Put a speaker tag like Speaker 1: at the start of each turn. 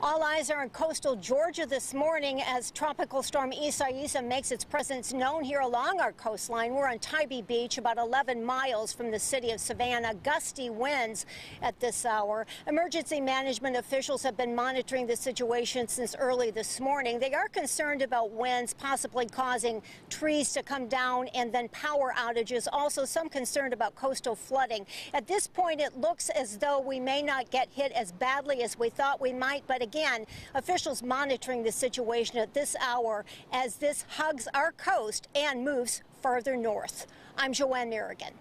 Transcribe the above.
Speaker 1: All eyes are on coastal Georgia this morning as Tropical Storm Isaias makes its presence known here along our coastline. We're on Tybee Beach, about 11 miles from the city of Savannah. Gusty winds at this hour. Emergency management officials have been monitoring the situation since early this morning. They are concerned about winds possibly causing trees to come down and then power outages. Also, some concerned about coastal flooding. At this point, it looks as though we may not get hit as badly as we thought we might, but again, officials monitoring the situation at this hour as this hugs our coast and moves further north. I'm Joanne Merrigan.